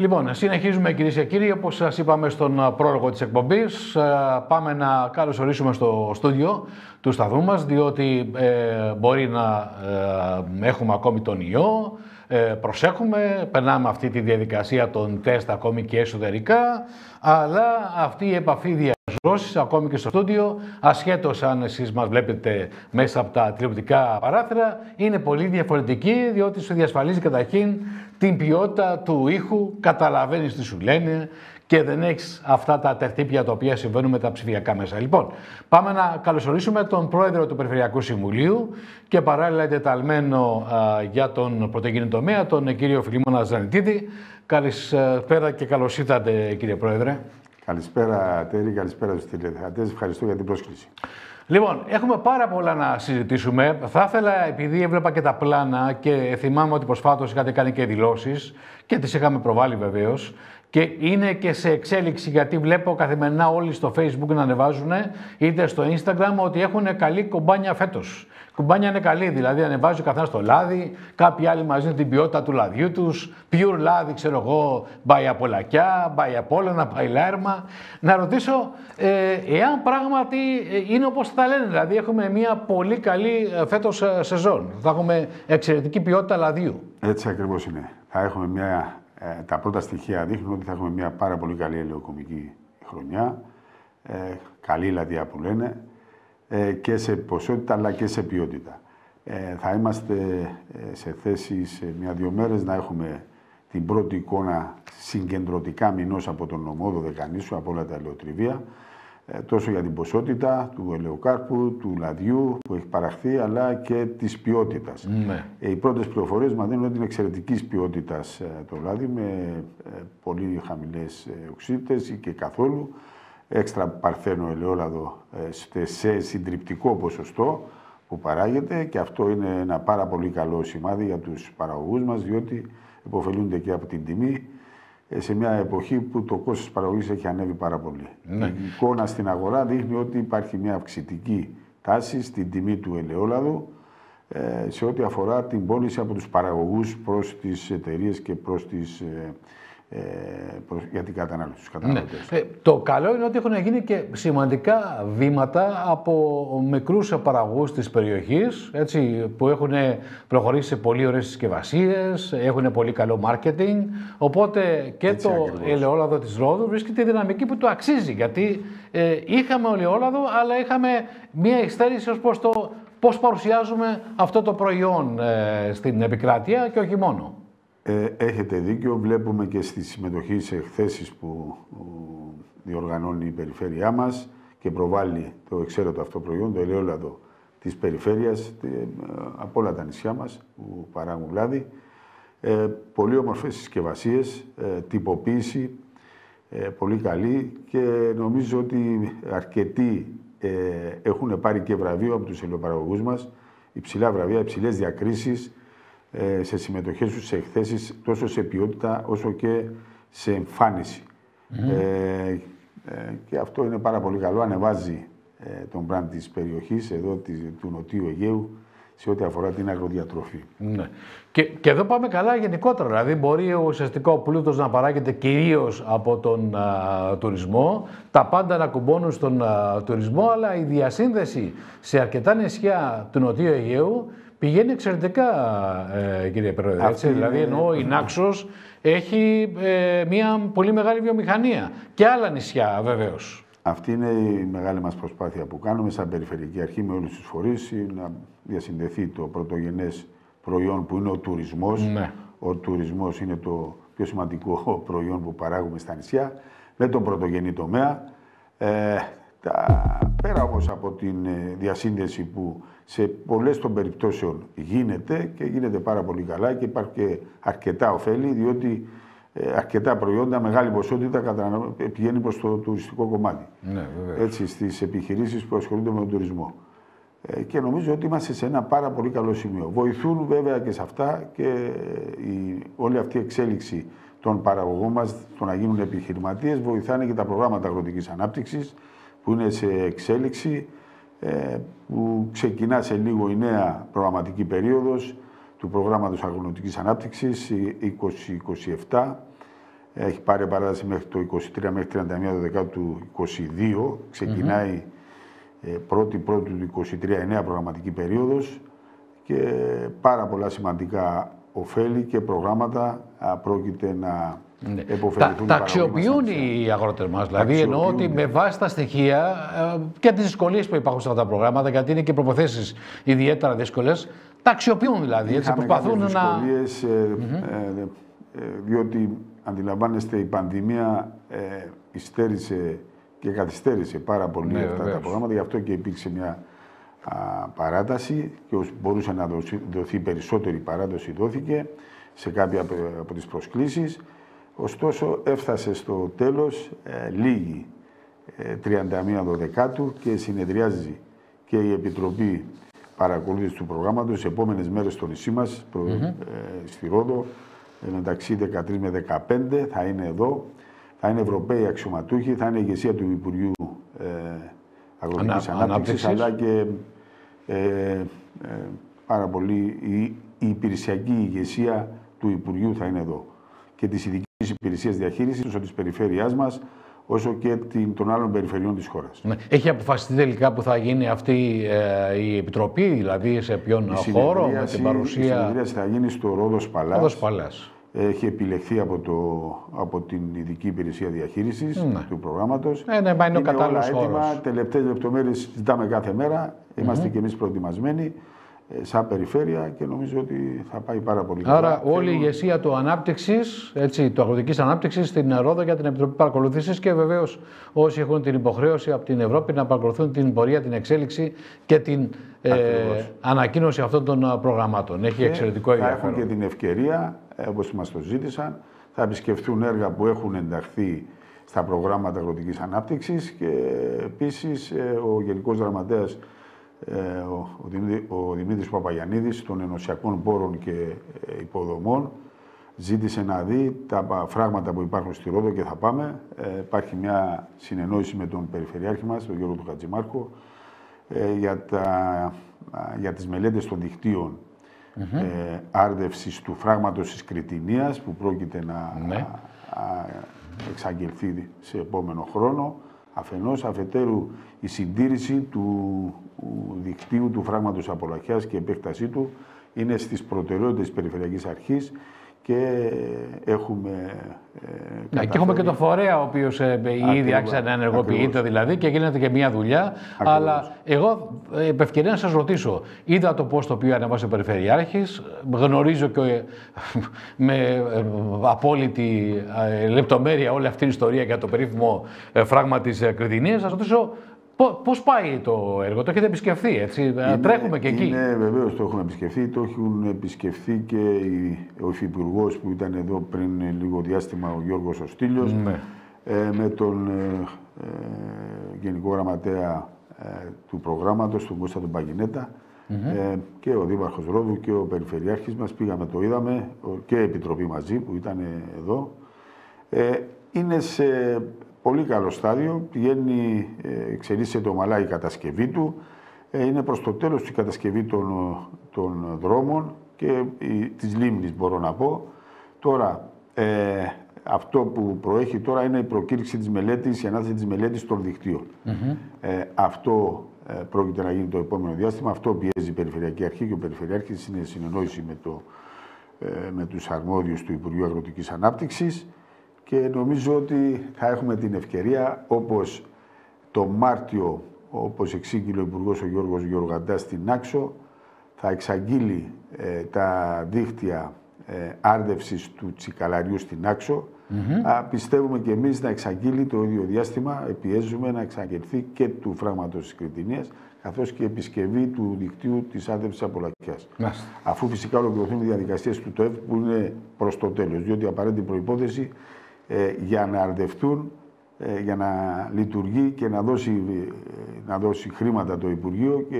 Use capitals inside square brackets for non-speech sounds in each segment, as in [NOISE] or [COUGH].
Λοιπόν, συνεχίζουμε κυρίες και κύριοι. Όπως σας είπαμε στον πρόλογο της εκπομπής, πάμε να καλωσορίσουμε στο στούντιο του σταθμού μας, διότι ε, μπορεί να ε, έχουμε ακόμη τον ιό. Ε, προσέχουμε, περνάμε αυτή τη διαδικασία των τεστ ακόμη και εσωτερικά, αλλά αυτή η επαφή διαζώσεις ακόμη και στο στούντιο, ασχέτως αν εσείς μας βλέπετε μέσα από τα τηλεοπτικά παράθυρα, είναι πολύ διαφορετική, διότι σου διασφαλίζει καταρχήν την ποιότητα του ήχου, καταλαβαίνεις τι σου λένε και δεν έχεις αυτά τα τερτύπια τα οποία συμβαίνουν με τα ψηφιακά μέσα. Λοιπόν, πάμε να καλωσορίσουμε τον πρόεδρο του Περιφερειακού Συμβουλίου και παράλληλα εντεταλμένο για τον πρωτογενή τομέα, τον κύριο Φιλίμωνα Ζανιτίδη. Καλησπέρα και καλώς ήρθατε, κύριε Πρόεδρε. Καλησπέρα, Τέρη, καλησπέρα στους τηλεθεατές. Ευχαριστώ για την πρόσκληση. Λοιπόν, έχουμε πάρα πολλά να συζητήσουμε. Θα ήθελα, επειδή έβλεπα και τα πλάνα και θυμάμαι ότι προσφάτως είχατε κάνει και δηλώσεις και τις είχαμε προβάλει βεβαίως. Και είναι και σε εξέλιξη γιατί βλέπω καθημερινά όλοι στο facebook να ανεβάζουν είτε στο instagram ότι έχουν καλή κομπάνια φέτος. Η κομπάνια είναι καλή, δηλαδή ανεβάζει ο καθένας το λάδι, κάποιοι άλλοι μαζί την ποιότητα του λαδιού τους. Pure λάδι, ξέρω εγώ, πάει από λακιά, πάει από να πάει λάρμα. Να ρωτήσω, ε, εάν πράγματι ε, είναι όπως θα λένε, δηλαδή έχουμε μια πολύ καλή ε, φέτος ε, σεζόν. Θα έχουμε εξαιρετική ποιότητα λαδιού. Έτσι ακριβώς είναι. Θα έχουμε μια ε, τα πρώτα στοιχεία δείχνουν ότι θα έχουμε μια πάρα πολύ καλή ελαιοκομική χρονιά, ε, καλή λαδιά που λένε, ε, και σε ποσότητα αλλά και σε ποιότητα. Ε, θα είμαστε ε, σε θέση σε μια-δυο μέρες να έχουμε την πρώτη εικόνα συγκεντρωτικά μηνός από τον νομό Δεκανήσου, από όλα τα ελαιοτριβία, ε, τόσο για την ποσότητα του ελαιοκάρπου, του λαδιού που έχει παραχθεί, αλλά και της ποιότητας. Ναι. Ε, οι πρώτες πληροφορίες μας δίνουν ότι είναι εξαιρετικής ποιότητας ε, το λάδι, με πολύ χαμηλές οξύτητες ή και καθόλου, έξτρα παρθένο ελαιόλαδο σε συντριπτικό ποσοστό που παράγεται και αυτό είναι ένα πάρα πολύ καλό σημάδι για τους παραγωγούς μας, διότι υποφελούνται και από την τιμή ε, σε μια εποχή που το κόστος παραγωγής έχει ανέβει πάρα πολύ. Ναι. Η εικόνα στην αγορά δείχνει ότι υπάρχει μια αυξητική τάση στην τιμή του ελαιόλαδου ε, σε ό,τι αφορά την πώληση από τους παραγωγούς προς τις εταιρείες και προς τις ε, ε, για την κατανάλωση τους Ναι. Ε, το καλό είναι ότι έχουν γίνει και σημαντικά βήματα από μικρούς παραγωγούς της περιοχής έτσι, που έχουν προχωρήσει σε πολύ ωραίες συσκευασίες, έχουν πολύ καλό μάρκετινγκ οπότε και το ακριβώς. ελαιόλαδο της Ρόδου βρίσκεται δυναμική που το αξίζει γιατί ε, είχαμε ελαιόλαδο αλλά είχαμε μία εξτέρηση ως προς το πώς παρουσιάζουμε αυτό το προϊόν ε, στην επικράτεια και όχι μόνο. Ε, έχετε δίκιο. Βλέπουμε και στη συμμετοχή σε εκθέσεις που διοργανώνει η περιφέρειά μας και προβάλλει το εξαίρετο αυτό προϊόν, το ελαιόλαδο της περιφέρειας, ε, από όλα τα νησιά μας που παράγουν λάδι. Ε, πολύ όμορφες συσκευασίες, ε, τυποποίηση, ε, πολύ καλή και νομίζω ότι αρκετοί ε, έχουν πάρει και βραβείο από τους ελαιοπαραγωγούς μας, υψηλά βραβεία, υψηλές διακρίσεις, ε, σε συμμετοχές τους σε εκθέσεις τόσο σε ποιότητα όσο και σε εμφάνιση. Ε, ε, και αυτό είναι πάρα πολύ καλό, ανεβάζει τον brand της περιοχής εδώ του Νοτιού Αιγαίου σε ό,τι αφορά την αγροδιατροφή. Ναι. Και, και εδώ πάμε καλά γενικότερα. Δηλαδή, μπορεί ο ουσιαστικό πλούτος να παράγεται κυρίως από τον τουρισμό, τα πάντα να κουμπώνουν στον τουρισμό, αλλά η διασύνδεση σε αρκετά νησιά του Νοτιού Αιγαίου Πηγαίνει εξαιρετικά, ε, κύριε Πρόεδρε. Έτσι, δηλαδή, εννοώ η Νάξος έχει ε, μια πολύ μεγάλη βιομηχανία. Και άλλα νησιά, βεβαίως. Αυτή είναι η μεγάλη μας προσπάθεια που κάνουμε σαν Περιφερειακή Αρχή με όλους τους φορείς, να διασυνδεθεί το πρωτογενές προϊόν που είναι ο τουρισμός. Ναι. Ο τουρισμός είναι το πιο σημαντικό προϊόν που παράγουμε στα νησιά, με τον πρωτογενή τομέα. Ε, τα, πέρα όμως από την ε, διασύνδεση που σε πολλές των περιπτώσεων γίνεται και γίνεται πάρα πολύ καλά και υπάρχει και αρκετά ωφέλη διότι ε, αρκετά προϊόντα, μεγάλη ποσότητα πηγαίνει προς το τουριστικό κομμάτι. Ναι, Έτσι, στις επιχειρήσεις που ασχολούνται με τον τουρισμό. Ε, και νομίζω ότι είμαστε σε ένα πάρα πολύ καλό σημείο. Βοηθούν βέβαια και σε αυτά και η, όλη αυτή η εξέλιξη των παραγωγών μας, το να γίνουν επιχειρηματίες, βοηθάνε και τα προγράμματα αγροτικής ανάπτυξης, που είναι σε εξέλιξη, ε, που ξεκινά σε λίγο η νέα προγραμματική περίοδος του προγράμματος αγρονοτικής ανάπτυξης 2027 Έχει πάρει παράταση μέχρι το 23 μέχρι 31 Δεκάτου του 22. ξεκιναει ε, πρώτη πρώτη του 23, νέα προγραμματική περίοδος και πάρα πολλά σημαντικά ωφέλη και προγράμματα πρόκειται να ναι. Τα, τα αξιοποιούν οι αγρότε μας. Δηλαδή, εννοώ ότι με βάση τα στοιχεία ε, και τις δυσκολίες που υπάρχουν σε αυτά τα προγράμματα, γιατί είναι και προποθέσει ιδιαίτερα δύσκολες, τα αξιοποιούν δηλαδή. Έτσι, προσπαθούν να. Δυσκολίες, ε, ε, διότι αντιλαμβάνεστε η πανδημία ε, υστέρησε και καθυστέρησε πάρα πολύ ναι, αυτά τα προγράμματα, γι' αυτό και υπήρξε μια παράταση και μπορούσε να δοθεί, δοθεί περισσότερη παράδοση δόθηκε σε κάποια από τις προσκλήσεις. Ωστόσο έφτασε στο τέλος ε, λίγη ε, 31 Δεκάτου και συνεδριάζει και η Επιτροπή Παρακολούθησης του Προγράμματος στις επόμενες μέρες στο νησί μας, ε, στη Ρόδο, ε, μεταξύ 13 με 15 θα είναι εδώ. Θα είναι Ευρωπαίοι αξιωματούχοι, θα είναι η ηγεσία του Υπουργείου ε, Αγροτικής Ανα, Ανάπτυξης, αλλά και ε, ε, πάρα πολύ η, η υπηρεσιακή ηγεσία του Υπουργείου θα είναι εδώ. Και της ειδικής υπηρεσία διαχείρισης όσο της περιφέρειάς μας, όσο και την, των άλλων περιφερειών της χώρας. Ναι. Έχει αποφασιστεί τελικά που θα γίνει αυτή ε, η επιτροπή, δηλαδή σε ποιον η χώρο, με την παρουσία. Η συνεδρίαση θα γίνει στο Ρόδος Παλάς. Έχει επιλεχθεί από, το, από την ειδική υπηρεσία διαχείρισης ναι. του προγράμματος. Ε, ναι, είναι, είναι όλα έτοιμα. Τελευταίες λεπτομέρειες ζητάμε κάθε μέρα. Είμαστε mm-hmm. και εμείς προετοιμασμένοι. Ε, σαν περιφέρεια και νομίζω ότι θα πάει πάρα πολύ καλά. Άρα όλη η ηγεσία του ανάπτυξης, του αγροτικής ανάπτυξης στην Ρόδο για την Επιτροπή Παρακολουθήσει και βεβαίως όσοι έχουν την υποχρέωση από την Ευρώπη να παρακολουθούν την πορεία, την εξέλιξη και την ε, ανακοίνωση αυτών των προγραμμάτων. Έχει και εξαιρετικό ενδιαφέρον. Θα έχουν και την ευκαιρία, ε, όπως μας το ζήτησαν, θα επισκεφθούν έργα που έχουν ενταχθεί στα προγράμματα αγροτικής ανάπτυξης και επίσης ε, ο Γενικός Γραμματέας ε, ο, ο Δημήτρης Παπαγιαννίδης των Ενωσιακών Πόρων και ε, Υποδομών ζήτησε να δει τα φράγματα που υπάρχουν στη Ρόδο και θα πάμε. Ε, υπάρχει μια συνεννόηση με τον Περιφερειάρχη μας, τον Γιώργο του Χατζημάρκο, ε, για, τα, για τις μελέτες των δικτύων mm άρδευσης του φράγματος της Κρητινίας που πρόκειται να ναι. εξαγγελθεί σε επόμενο χρόνο. Αφενός, αφετέρου η συντήρηση του δικτύου του φράγματος Απολαχιάς και η επέκτασή του είναι στις προτεραιότητες της Περιφερειακής Αρχής και έχουμε. Ε, ναι, και έχουμε και το φορέα ο οποίος ε, ήδη άρχισε να ενεργοποιείται δηλαδή και γίνεται και μια δουλειά. Αλλά εγώ ε, επ' ευκαιρία να σας ρωτήσω, είδα το πώ το οποίο ανέβασε ο Περιφερειάρχης, γνωρίζω και ε, [LAUGHS] με απόλυτη λεπτομέρεια όλη αυτή την ιστορία για το περίφημο φράγμα της Κρυδινία. Θα ρωτήσω Πώς πάει το έργο, το έχετε επισκεφθεί, έτσι; Είναι, Τρέχουμε και εκεί. Ναι, βεβαίως το έχουμε επισκεφθεί. Το έχουν επισκεφθεί και ο υφυπουργός που ήταν εδώ πριν λίγο διάστημα, ο Γιώργος Οστήλιος. Ναι. Ε, με τον ε, ε, Γενικό Γραμματέα ε, του προγράμματος, τον Κώστα τον Παγινέτα, ε, και ο Δήμαρχος Ρόδου και ο Περιφερειάρχης μας. Πήγαμε, το είδαμε και η Επιτροπή μαζί που ήταν εδώ. Ε, είναι σε πολύ καλό στάδιο. Πηγαίνει, ε, εξελίσσεται ομαλά η κατασκευή του. Ε, είναι προς το τέλος η κατασκευή των, των δρόμων και η, της λίμνης μπορώ να πω. Τώρα, ε, αυτό που προέχει τώρα είναι η προκήρυξη της μελέτης, η ανάθεση της μελέτης των δικτύων. ε, αυτό ε, πρόκειται να γίνει το επόμενο διάστημα. Αυτό πιέζει η Περιφερειακή Αρχή και ο Περιφερειάρχης είναι συνεννόηση με, το, ε, με τους αρμόδιους του Υπουργείου Αγροτικής Ανάπτυξης και νομίζω ότι θα έχουμε την ευκαιρία όπως το Μάρτιο, όπως εξήγηλε ο Υπουργός ο Γιώργος Γεωργαντάς στην Άξο, θα εξαγγείλει ε, τα δίχτυα ε, άρδευσης του Τσικαλαριού στην Άξο. Α, πιστεύουμε και εμείς να εξαγγείλει το ίδιο διάστημα, πιέζουμε να εξαγγελθεί και του φράγματος της Κρητινίας, καθώς και επισκευή του δικτύου της άρδευσης Απολακιάς. Αφού φυσικά ολοκληρωθούν οι διαδικασίες του ΤΟΕΒ που είναι προς το τέλος, διότι απαραίτητη προϋπόθεση ε, για να αρδευτούν, ε, για να λειτουργεί και να δώσει, ε, να δώσει χρήματα το Υπουργείο και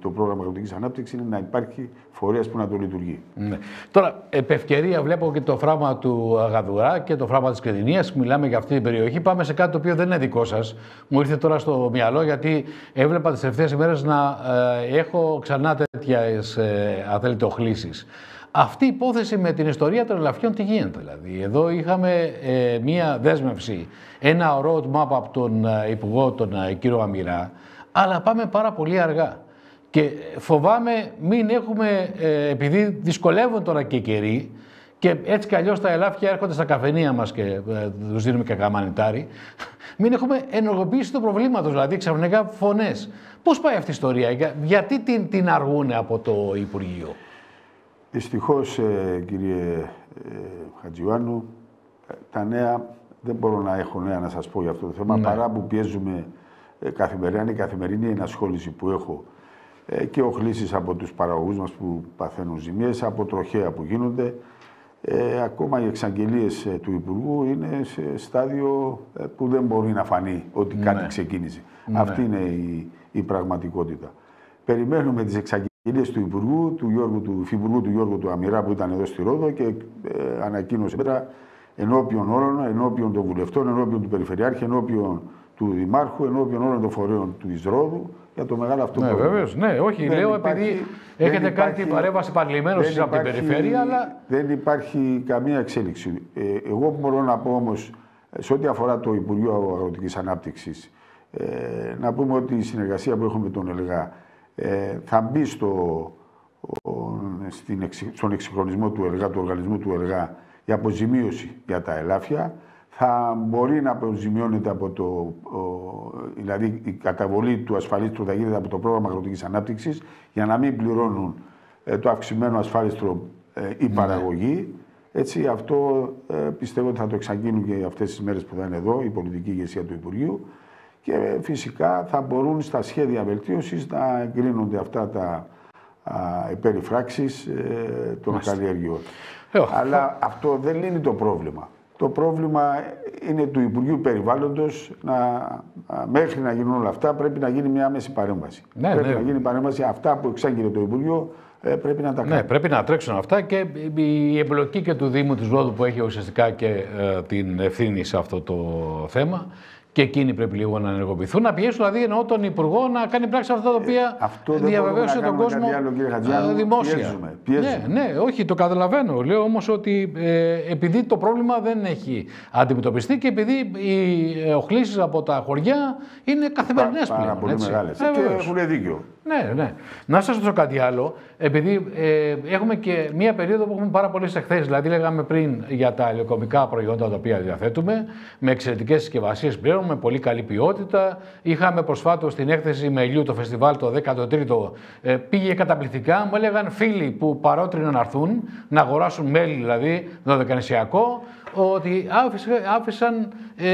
το πρόγραμμα αγροτικής ανάπτυξης είναι να υπάρχει φορέας που να το λειτουργεί. Ναι. Τώρα, επ' ευκαιρία βλέπω και το φράγμα του Αγαδουρά και το φράγμα της Κρετινία. Μιλάμε για αυτή την περιοχή. Πάμε σε κάτι το οποίο δεν είναι δικό σας. Μου ήρθε τώρα στο μυαλό γιατί έβλεπα τις τελευταίε ημέρες να έχω ξανά τέτοιες ε, οχλήσεις. Αυτή η υπόθεση με την ιστορία των ελαφιών τι γίνεται δηλαδή; Εδώ είχαμε ε, μία δέσμευση, ένα road map από τον ε, Υπουργό, τον ε, κύριο Αμυρά, αλλά πάμε πάρα πολύ αργά. Και φοβάμαι μην έχουμε, ε, επειδή δυσκολεύουν τώρα και οι καιροί, και έτσι κι αλλιώς τα ελάφια έρχονται στα καφενεία μας και ε, τους δίνουμε και καμανιτάρι. Μην έχουμε ενεργοποιήσει το προβλήματο, δηλαδή ξαφνικά φωνές. Πώς πάει αυτή η ιστορία, γιατί την, την αργούν από το Υπουργείο; Δυστυχώς, ε, κύριε ε, Χατζιουάνου, τα νέα δεν μπορώ να έχω νέα να σας πω για αυτό το θέμα, ναι. παρά που πιέζουμε ε, καθημερινά, είναι η καθημερινή ενασχόληση που έχω ε, και οχλήσεις από τους παραγωγούς μας που παθαίνουν ζημιέ, από τροχέα που γίνονται. Ε, ακόμα οι εξαγγελίες ε, του Υπουργού είναι σε στάδιο ε, που δεν μπορεί να φανεί ότι ναι. κάτι ξεκίνησε. Ναι. Αυτή είναι η, η πραγματικότητα. Περιμένουμε τις εξαγγελίε του Υπουργού, του, Γιώργου, του Υφυπουργού του Γιώργου του Αμυρά που ήταν εδώ στη Ρόδο και ε, ανακοίνωσε πέρα ενώπιον όλων, ενώπιον των βουλευτών, ενώπιον του Περιφερειάρχη, ενώπιον του Δημάρχου, ενώπιον όλων των φορέων του Ισρόδου για το μεγάλο αυτό ναι, πρόβλημα. Βεβαίως, ναι, όχι, δεν λέω υπάρχει, επειδή έχετε κάνει την παρέμβαση παρλημένο από την περιφέρεια, αλλά. Δεν υπάρχει καμία εξέλιξη. Ε, εγώ μπορώ να πω όμως, σε ό,τι αφορά το Υπουργείο Αγροτικής Ανάπτυξης, ε, να πούμε ότι η συνεργασία που έχουμε με τον ΕΛΓΑ ε, θα μπει στο, ο, στην, στον εξυγχρονισμό του ΕΛΓΑ, του οργανισμού του ΕΛΓΑ, για αποζημίωση για τα ελάφια θα μπορεί να αποζημιώνεται από το. δηλαδή η καταβολή του ασφαλίστρου θα γίνεται από το πρόγραμμα αγροτικής ανάπτυξης για να μην πληρώνουν ε, το αυξημένο ασφάλιστρο ε, η ναι. παραγωγή. Έτσι, αυτό ε, πιστεύω ότι θα το εξαγγείλουν και αυτές τις μέρες που θα είναι εδώ η πολιτική ηγεσία του Υπουργείου και φυσικά θα μπορούν στα σχέδια βελτίωσης να εγκρίνονται αυτά τα υπερηφράξεις των καλλιεργειών. Αλλά αυτό δεν λύνει το πρόβλημα. Το πρόβλημα είναι του Υπουργείου Περιβάλλοντος να, μέχρι να γίνουν όλα αυτά πρέπει να γίνει μια άμεση παρέμβαση. Ναι, πρέπει ναι. να γίνει παρέμβαση. Αυτά που εξάγγειλε το Υπουργείο ε, πρέπει να τα κάνει. Ναι, πρέπει να τρέξουν αυτά και η εμπλοκή και του Δήμου του Ρόδου που έχει ουσιαστικά και ε, την ευθύνη σε αυτό το θέμα και εκείνοι πρέπει λίγο να ενεργοποιηθούν, να πιέσουν δηλαδή εννοώ τον Υπουργό να κάνει πράξη αυτά τα οποία ε, διαβεβαίωσε τον κόσμο άλλο, δημόσια. Πιέζουμε, πιέζουμε. Ναι, ναι, όχι, το καταλαβαίνω. Λέω όμως ότι ε, επειδή το πρόβλημα δεν έχει αντιμετωπιστεί και επειδή οι οχλήσεις από τα χωριά είναι καθημερινές πλέον. Πάρα πολύ μεγάλες. Ε, και έχουν δίκιο. Ναι, ναι. Να σας ρωτήσω κάτι άλλο. Επειδή ε, έχουμε και μία περίοδο που έχουμε πάρα πολλές εκθέσει. Δηλαδή, λέγαμε πριν για τα ελαιοκομικά προϊόντα τα οποία διαθέτουμε, με εξαιρετικές συσκευασίες πλέον, με πολύ καλή ποιότητα. Είχαμε προσφάτως στην έκθεση με ηλίου το φεστιβάλ το 13ο. Ε, πήγε καταπληκτικά. Μου έλεγαν φίλοι που παρότριναν να έρθουν, να αγοράσουν μέλι δηλαδή, δωδεκανησιακό, ότι άφησαν ε,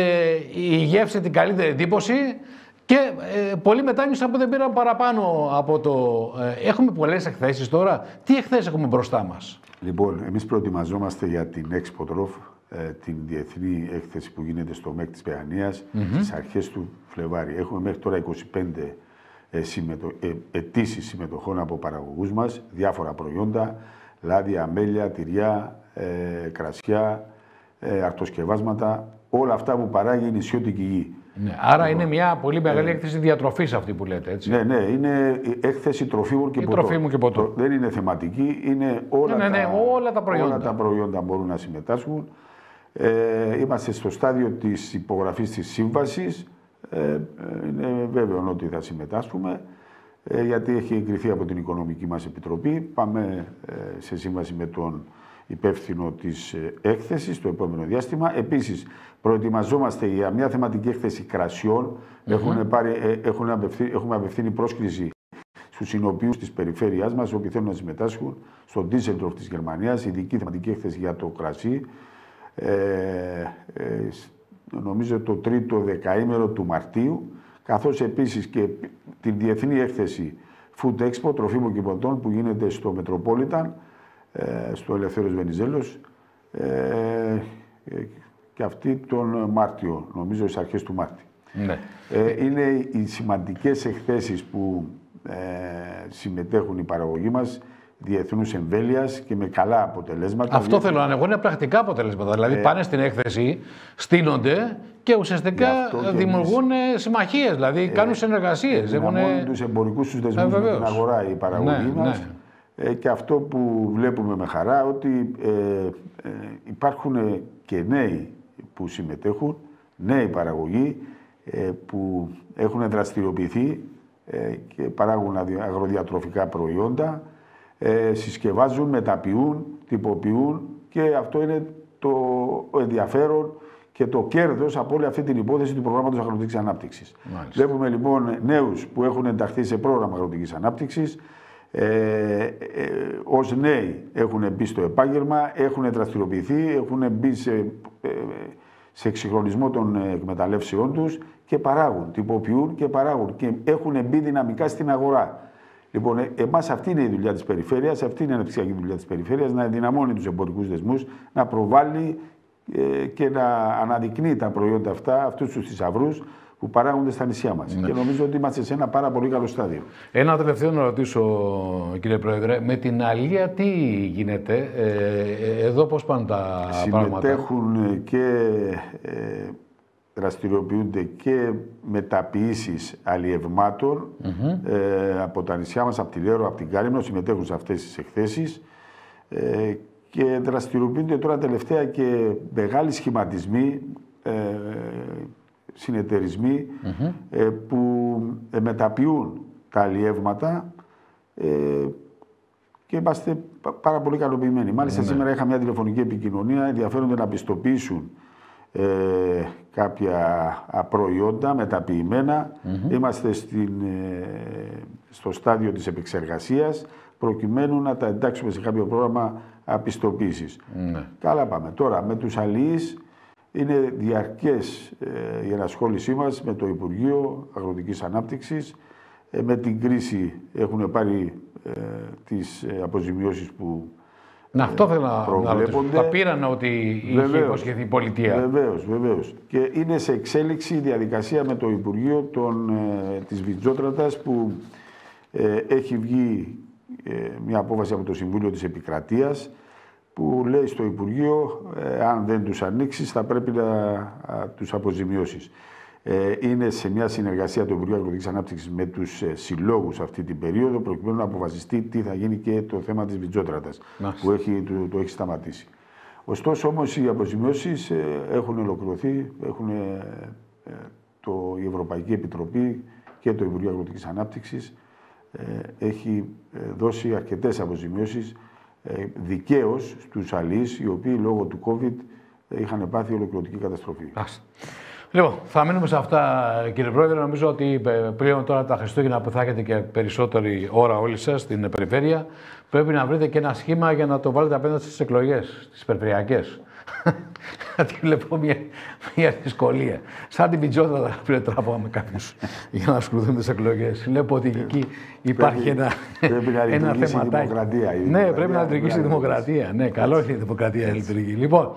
η γεύση την καλύτερη εντύπωση και ε, πολύ μετάνιωσαν που δεν πήραν παραπάνω από το. Ε, έχουμε πολλές εκθέσεις τώρα. Τι εκθέσεις έχουμε μπροστά μας; Λοιπόν, εμείς προετοιμαζόμαστε για την Expo ε, την διεθνή έκθεση που γίνεται στο ΜΕΚ της Παιανίας mm-hmm. στις αρχές του Φλεβάρι. Έχουμε μέχρι τώρα 25 ε, συμμετο... ε, αιτήσεις συμμετοχών από παραγωγούς μας, διάφορα προϊόντα, λάδια, αμέλια, τυριά, ε, κρασιά, ε, αρτοσκευάσματα, όλα αυτά που παράγει η νησιώτικη γη. Ναι, άρα λοιπόν, είναι μια πολύ μεγάλη ε, έκθεση διατροφής αυτή που λέτε, έτσι. Ναι, ναι, είναι έκθεση τροφίμων και, ποτό. και ποτό. Δεν είναι θεματική, είναι όλα, ναι, ναι, ναι, τα, όλα τα προϊόντα. Όλα τα προϊόντα μπορούν να συμμετάσχουν. Ε, είμαστε στο στάδιο της υπογραφής της σύμβασης. Ε, είναι βέβαιο ότι θα συμμετάσχουμε, ε, γιατί έχει εγκριθεί από την Οικονομική μας Επιτροπή. Πάμε ε, σε σύμβαση με τον υπεύθυνο της ε, έκθεσης το επόμενο διάστημα. Επίσης, προετοιμαζόμαστε για μια θεματική έκθεση κρασιών. Mm-hmm. Έχουν πάρει, ε, έχουν απευθύνει, έχουμε απευθύνει πρόσκληση στους συνοποιούς της περιφέρειάς μας, όποιοι θέλουν να συμμετάσχουν, στο Ντίζελντορφ της Γερμανίας, ειδική θεματική έκθεση για το κρασί. Ε, ε, νομίζω το τρίτο δεκαήμερο του Μαρτίου, καθώς επίσης και την διεθνή έκθεση Food Expo τροφίμων και ποτών που γίνεται στο Metropolitan ε, στο Ελευθέρος Βενιζέλος ε, και αυτή τον Μάρτιο, νομίζω στις αρχές του Μάρτη. Ναι. Ε, είναι οι σημαντικές εκθέσεις που ε, συμμετέχουν οι παραγωγοί μας διεθνούς εμβέλειας και με καλά αποτελέσματα. Αυτό θέλω να εγώ είναι πρακτικά αποτελέσματα. Δηλαδή ε, πάνε στην έκθεση, στείνονται και ουσιαστικά δημιουργούν εμείς... συμμαχίες, δηλαδή ε, κάνουν συνεργασίες. Έχουν τους εμπορικούς τους δεσμούς με την αγορά η παραγωγή ναι, μας. Ναι. ε, και αυτό που βλέπουμε με χαρά ότι ε, ε, υπάρχουν και νέοι που συμμετέχουν, νέοι παραγωγοί που έχουν δραστηριοποιηθεί και παράγουν αγροδιατροφικά προϊόντα, συσκευάζουν, μεταποιούν, τυποποιούν και αυτό είναι το ενδιαφέρον και το κέρδος από όλη αυτή την υπόθεση του προγράμματος αγροτικής ανάπτυξης. Βλέπουμε λοιπόν νέους που έχουν ενταχθεί σε πρόγραμμα αγροτικής ανάπτυξης. Ε, ε, ως νέοι έχουν μπει στο επάγγελμα, έχουν δραστηριοποιηθεί, έχουν μπει σε, ε, σε εξυγχρονισμό των εκμεταλλεύσεών τους και παράγουν, τυποποιούν και παράγουν και έχουν μπει δυναμικά στην αγορά. Λοιπόν, ε, εμάς αυτή είναι η δουλειά της περιφέρειας, αυτή είναι η αναπτυξιακή δουλειά της περιφέρειας, να ενδυναμώνει τους εμπορικούς δεσμούς, να προβάλλει ε, και να αναδεικνύει τα προϊόντα αυτά, αυτούς τους θησαυρούς που παράγονται στα νησιά μας. Ναι. Και νομίζω ότι είμαστε σε ένα πάρα πολύ καλό στάδιο. Ένα τελευταίο να ρωτήσω, κύριε Πρόεδρε, με την Αλία τι γίνεται, ε, εδώ πώς πάνε τα πράγματα; Συμμετέχουν και ε, δραστηριοποιούνται και μεταποιήσεις αλλιευμάτων ε, από τα νησιά μας, από τη Λέρο, από την Κάλυμνο, συμμετέχουν σε αυτές τις εκθέσεις ε, και δραστηριοποιούνται τώρα τελευταία και μεγάλοι σχηματισμοί, ε, συνεταιρισμοί ε, που μεταποιούν τα αλλιεύματα ε, και είμαστε πάρα πολύ ικανοποιημένοι. Μάλιστα, ναι. σήμερα είχα μια τηλεφωνική επικοινωνία, ενδιαφέρονται να πιστοποιήσουν ε, κάποια προϊόντα μεταποιημένα. Είμαστε στην, στο στάδιο της επεξεργασίας προκειμένου να τα εντάξουμε σε κάποιο πρόγραμμα απιστοποίησης. Ναι. Καλά πάμε. Τώρα με τους αλληλείς είναι διαρκές ε, η ενασχόλησή μας με το Υπουργείο Αγροτικής Ανάπτυξης. Ε, με την κρίση έχουν πάρει ε, τις ε, αποζημιώσεις που να, αυτό θέλω να ρωτήσω. Τα πήραν ότι είχε υποσχεθεί η πολιτεία. Βεβαίως, βεβαίως. Και είναι σε εξέλιξη η διαδικασία με το Υπουργείο των, ε, της Βιτζότρατας που έχει βγει μια απόφαση από το Συμβούλιο της Επικρατείας που λέει στο Υπουργείο, ε, αν δεν τους ανοίξεις θα πρέπει να α, τους αποζημιώσεις. Ε, είναι σε μια συνεργασία του Υπουργείου Αγροτικής Ανάπτυξης με τους ε, συλλόγους αυτή την περίοδο προκειμένου να αποφασιστεί τι θα γίνει και το θέμα της βιτζότρατας που έχει, το, το, έχει σταματήσει. Ωστόσο όμως οι αποζημιώσεις ε, έχουν ολοκληρωθεί, έχουν το, η Ευρωπαϊκή Επιτροπή και το Υπουργείο Αγροτικής Ανάπτυξης έχει δώσει αρκετές αποζημιώσεις ε, δικαίως στους αλλοί οι οποίοι λόγω του COVID είχαν πάθει ολοκληρωτική καταστροφή. Λοιπόν, θα μείνουμε σε αυτά, κύριε Πρόεδρε. Νομίζω ότι ε, πλέον τώρα τα Χριστούγεννα που θα έχετε και περισσότερη ώρα όλοι σας στην περιφέρεια, πρέπει να βρείτε και ένα σχήμα για να το βάλετε απέναντι στις εκλογές, τι περιφερειακές. [LAUGHS] Γιατί βλέπω μια, μια δυσκολία. Σαν την πιτζότα θα πρέπει να τραβάμε κάποιου για να ασχοληθούν με τις εκλογές. Βλέπω ότι εκεί υπάρχει ένα, πρέπει να ένα θεματάκι. Δημοκρατία, η ναι, πρέπει να λειτουργήσει η δημοκρατία. Ναι, καλό είναι η δημοκρατία λειτουργεί. Λοιπόν,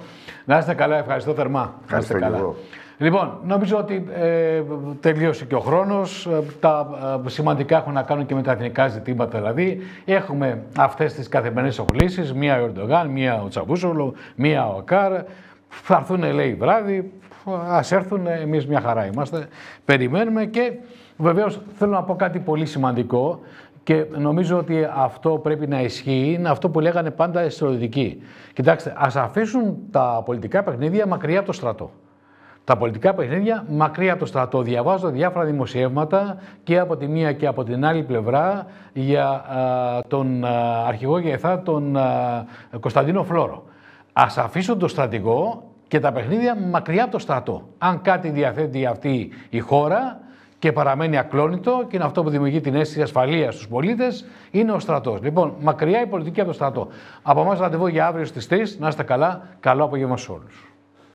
να είστε καλά, ευχαριστώ θερμά. Να είστε καλά. Λοιπόν, νομίζω ότι ε, τελείωσε και ο χρόνος. Ε, τα ε, σημαντικά έχουν να κάνουν και με τα εθνικά ζητήματα. Δηλαδή, έχουμε αυτές τις καθημερινές οχλήσεις. Μία ο Ερντογάν, μία ο Τσαβούσολο, μία ο Ακάρ. Θα έρθουν, λέει, βράδυ. Α έρθουν, εμείς μια χαρά είμαστε. Περιμένουμε και βεβαίως θέλω να πω κάτι πολύ σημαντικό και νομίζω ότι αυτό πρέπει να ισχύει, είναι αυτό που λέγανε πάντα οι στρατιωτικοί. Κοιτάξτε, ας αφήσουν τα πολιτικά παιχνίδια μακριά από το στρατό τα πολιτικά παιχνίδια μακριά από το στρατό. Διαβάζω διάφορα δημοσιεύματα και από τη μία και από την άλλη πλευρά για τον α, αρχηγό ΓΕΘΑ, τον Κωνσταντίνο Φλόρο. Ας αφήσουν το στρατηγό και τα παιχνίδια μακριά από το στρατό. Αν κάτι διαθέτει αυτή η χώρα και παραμένει ακλόνητο και είναι αυτό που δημιουργεί την αίσθηση ασφαλείας στους πολίτες, είναι ο στρατός. Λοιπόν, μακριά η πολιτική από το στρατό. Από εμάς ραντεβού για αύριο στις 3. Να είστε καλά. Καλό απόγευμα σε όλους.